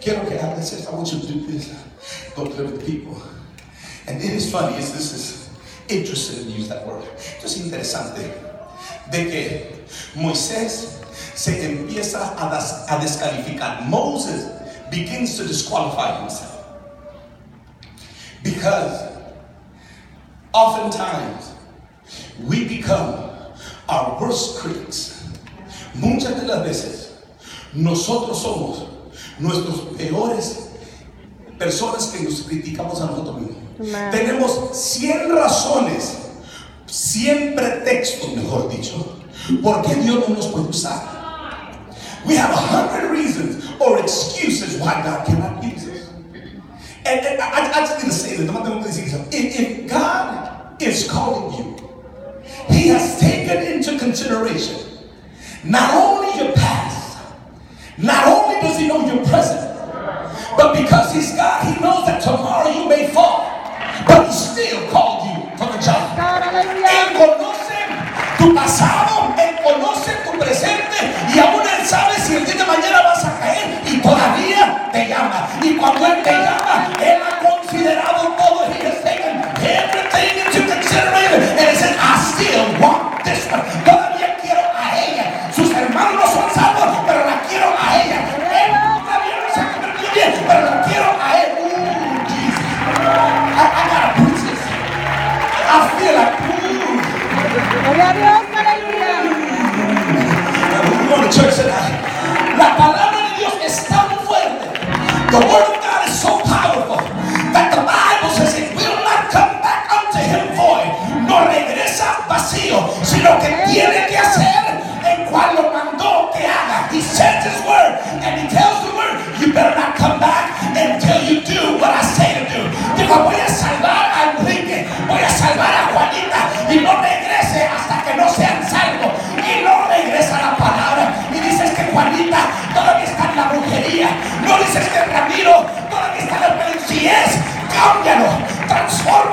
quiero que hagas esto. I want you to do this. Go with the people. And it is funny, is this is interesting to use that word. Es interesante de que Moisés se empieza a, das- a descalificar. Moses begins to disqualify himself. Because oftentimes we become our worst critics. Muchas de las veces nosotros somos nuestros peores personas que nos criticamos a nosotros mismos. Tenemos 100 razones, 100 pretextos, mejor dicho, por qué Dios no nos puede usar. We have a hundred reasons or excuses why God cannot use us. And, and I, I just need to say this. que decir eso. If, if God is calling you, He has taken into consideration not only your past, not only does He know your present, but because He's God, He knows that tomorrow you may fall, but He still called you for the job. Él conoce tu pasado, Él conoce tu presente y aún Él sabe si el día de mañana vas a caer y todavía te llama. Y cuando Él te llama, Él ha considerado regresa vacío, sino que tiene que hacer en cual lo mandó que haga. He sends his word and he tells the word, you better not come back until you do what I say to do. Digo, voy a salvar a Enrique, voy a salvar a Juanita y no regrese hasta que no sean salvos. Y no regresa la palabra. Y dices que Juanita todavía está en la brujería. No dices que Ramiro todavía está en la pero Si es, cámbialo, transfórmalo,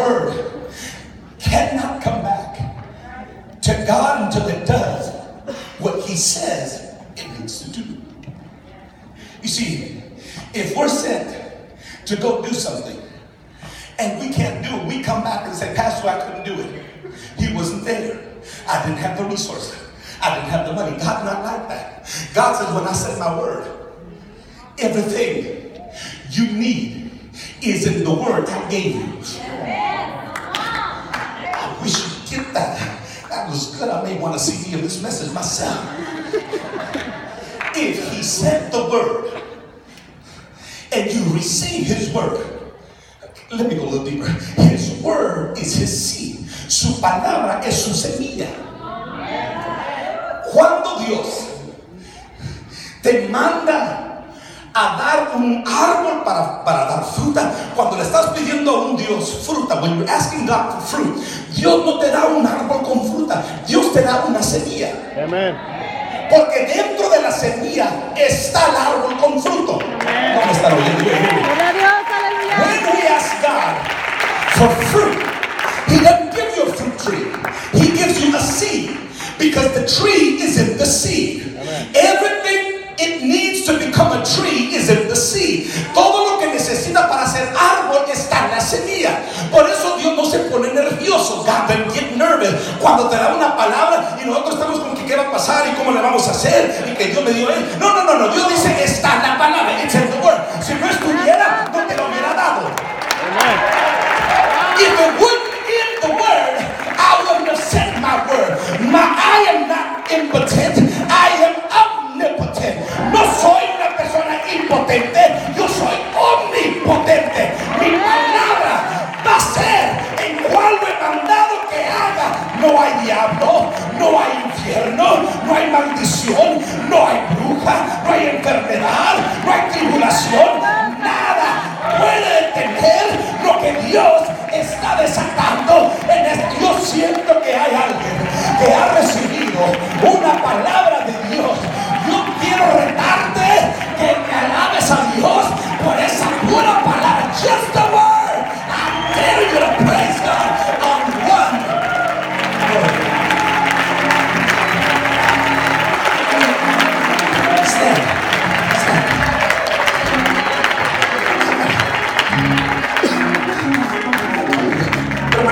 word cannot come back to God until it does what He says it needs to do. You see, if we're sent to go do something and we can't do it, we come back and say, Pastor, I couldn't do it. He wasn't there. I didn't have the resources. I didn't have the money. God not like that. God says, when I said my word, everything you need is in the word I gave you. Was good. I may want to CD of this message myself. If he said the word and you receive his word, let me go a little deeper. His word is his seed. Su palabra es su semilla. Cuando Dios te manda a dar un árbol para, para dar fruta, cuando le estás pidiendo a un Dios fruta, when you're asking God for fruit, Dios no te da un árbol con fruta, Dios te da una semilla. Amen. Porque dentro de la semilla está el árbol con fruto. No me están oyendo. Yo, yo, yo. Gloria a Dios, aleluya. When we ask God for fruit, He doesn't give you a fruit tree. He gives you a seed because the tree is in the seed. Pone nervioso. God doesn't get nervous cuando te da una palabra y nosotros estamos como que qué va a pasar y cómo le vamos a hacer y que Dios me dio él. No, no, no, no. Dios dice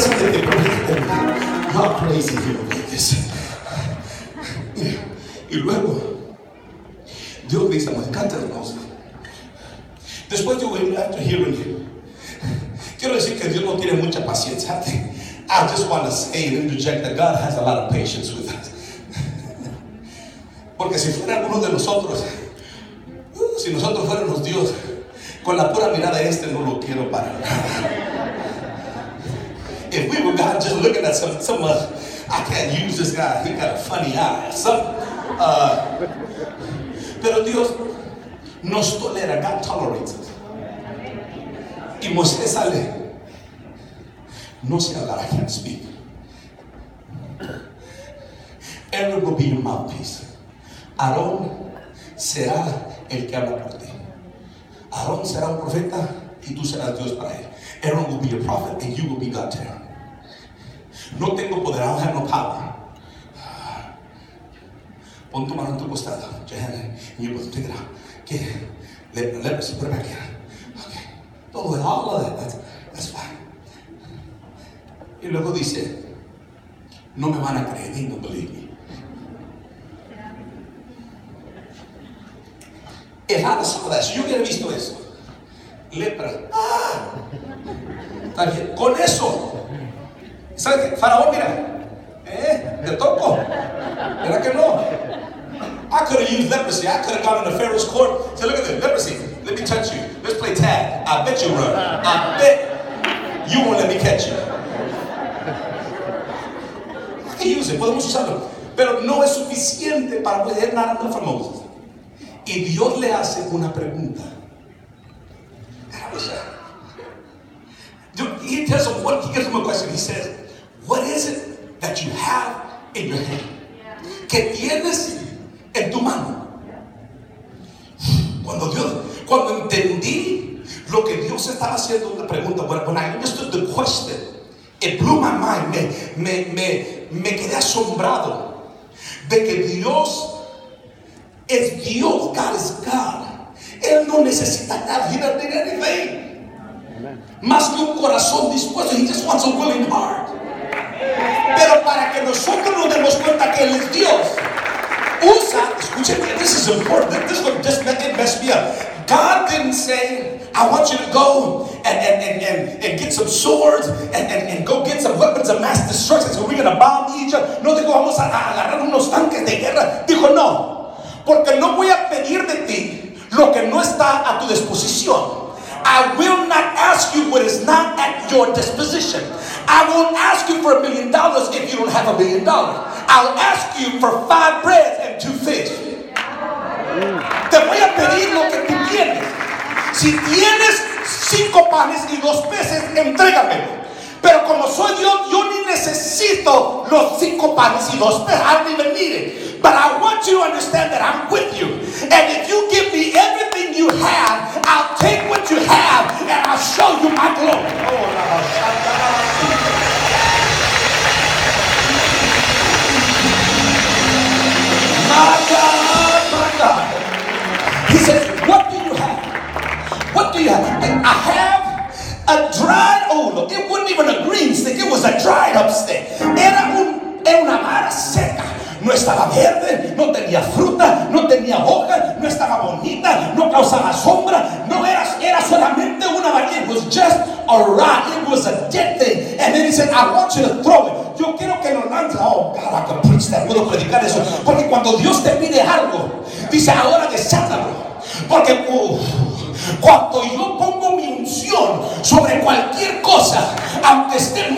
veces te, te prometen, how you this. Y luego, Dios dice, me encanta hermosa. Después de oír, after hearing quiero decir que Dios no tiene mucha paciencia. I just want to say and interject that God has a lot of patience with us. Porque si fuera alguno de nosotros, uh, si nosotros fuéramos Dios, con la pura mirada este no lo quiero para nada. Looking at some, some uh, I can't use this guy, he got a funny eye. Some, uh, pero Dios nos tolera, God tolerates us. Y Moisés sale, no sé hablar, I can't speak. Aaron will be your mouthpiece. Aarón será el que habla por ti. Aarón será un profeta y tú serás Dios para él. Aaron will be your prophet and you will be God to him. No tengo poder, I have no power. Pon tu mano en tu costado, and you will take it out. Okay, let, let it back in. Okay, todo eso, all of that, that's, that's fine. Y luego dice, no me van a creer, they don't believe me. If I saw that, si yo hubiera visto eso, lepra, ¡ah! Está bien, con eso, ¿sabes qué? Faraón, mira, ¿eh? Te toco, ¿verdad que no? I could have used leprosy. I could have gone into Pharaoh's court. Say, look at this, leprosy. Let me touch you. Let's play tag. I bet you run. I bet you won't let me catch you. I can use it. Podemos usarlo. Pero no es suficiente para poder enough for Moses. Y Dios le hace una pregunta. He tells him what he gives him a question. He says, What is it that you have in your hand? Que tienes en tu mano. Cuando Dios, cuando entendí lo que Dios estaba haciendo una pregunta, when, when I understood the question, it blew my mind. Me, me, me, me quedé asombrado de que Dios es Dios, God is God. Él no necesita nada, He doesn't need anything. Más que un corazón dispuesto, He just wants a willing heart. Pero para que nosotros nos demos cuenta que Él es Dios, usa, escuchen, this is important, this is what just it messed me up. God didn't say, I want you to go and, and, and, and, and get some swords and, and, and go get some weapons of mass destruction. So we're going to bomb Egypt. No dijo, vamos a agarrar unos tanques de guerra. Dijo, no, porque no voy a pedir de ti lo que no está a tu disposición. I will not ask you what is not at your disposition. I won't ask you for a million dollars if you don't have a million dollars. I'll ask you for five breads and two fish. Te voy a pedir lo que tú tienes. Si tienes cinco panes y dos peces, entrégamelo. Pero como soy Dios, yo ni necesito los cinco panes y dos peces. I don't even need it. But I want you to understand that I'm with you. And if you give me everything you have, I'll take what you have and I'll show you my glory. My God, my God. He says, What do you have? What do you have? And I have a dried oil. It wasn't even a green stick, it was a dried up stick. Era, un, era una. No estaba verde, no tenía fruta, no tenía hoja, no estaba bonita, no causaba sombra, no era, era solamente una varilla. It was just a rock, it was a dead thing. And then he said, I want you to throw it. Yo quiero que lo lance. Oh, God, I can preach that. Puedo predicar eso. Porque cuando Dios te pide algo, dice ahora desátalo. Porque uh, cuando yo pongo mi unción sobre cualquier cosa, aunque esté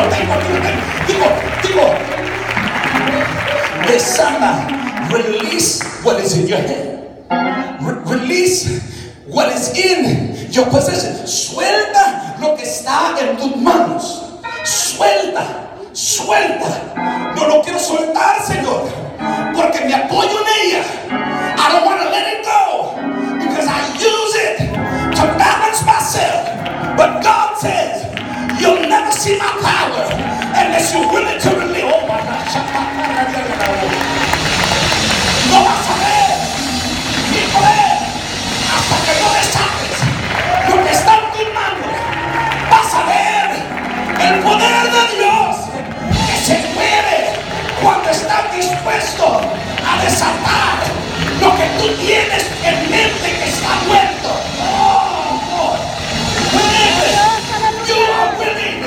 tengo. Digo, digo, desata, release what is in your hand. Re- release what is in your possession. Suelta lo que está en tus manos. Suelta, suelta. No lo quiero soltar, Señor, tú tienes en mente que está muerto. Oh, Lord. You are willing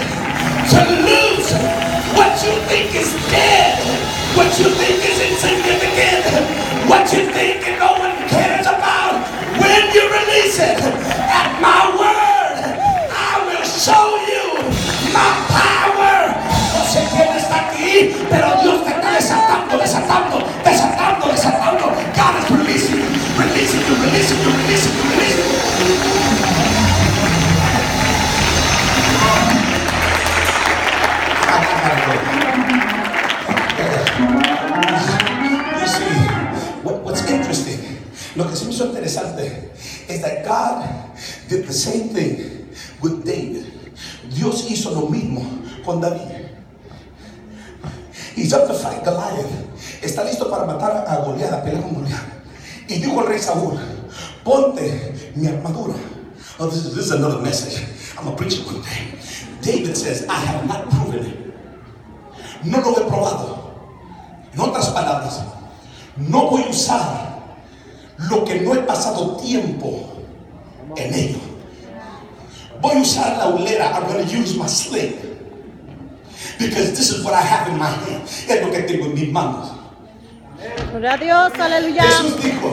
to lose what you think is dead, what you think is insignificant, what you think no one cares about. When you release it, at my word, I will show you my power. Hizo lo mismo con David. He's up Goliath. Está listo para matar a Goliat, a con Goliat. Y dijo el rey Saúl, ponte mi armadura. Oh, this is, another message. I'm going to preach it one day. David says, I have not proven it. No lo he probado. En otras palabras, no voy a usar lo que no he pasado tiempo en ello. Voy a usar la ulera. I'm going to use my sling. Because this is what I have in my hand. Es lo que tengo en mis manos. Gloria a Dios, aleluya. Jesús dijo,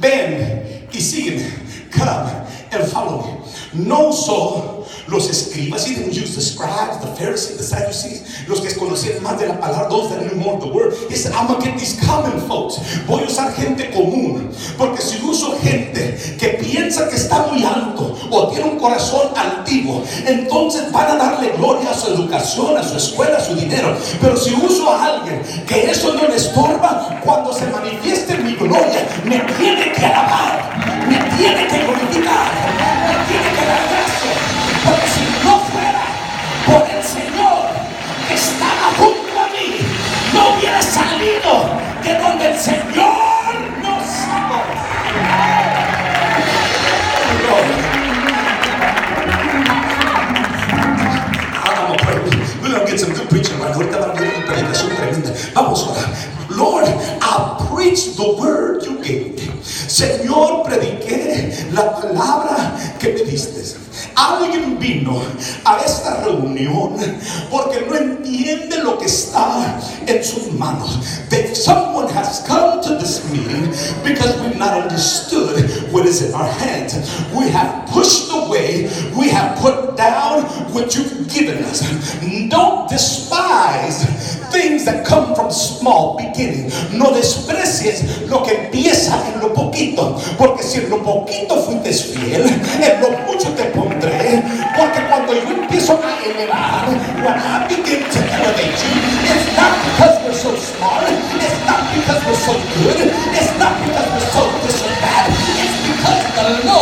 ven y sígueme. Come and follow me. No usó los escribas. He didn't use the scribes, the Pharisees, the Sadducees, los que conocían más de la palabra, those that knew more of the word. He said, I'm going to get these common folks. Voy a usar gente común. Porque si uso gente que piensa que está muy corazón altivo, entonces van a darle gloria a su educación, a su escuela, a su dinero. Pero si uso a alguien que eso no le estorba, cuando se manifieste mi gloria, me tiene que alabar, me tiene que glorificar, me tiene que dar gracias. Porque si no fuera por el Señor que estaba junto a mí, no hubiera salido de donde el Señor vino a esta reunión porque no entiende lo que está en sus manos. That someone has come to this meeting because we've not understood what is in our hands. We have pushed away, we have put down what you've given us. Don't despise things that come from small beginning. No desprecies lo que empieza en lo poquito, porque si en lo poquito fuiste fiel, en lo mucho te pondré. You wouldn't be so way and then when I begin to elevate you, it's not because we're so smart. It's not because we're so good. It's not because we're so this or that. It's because the Lord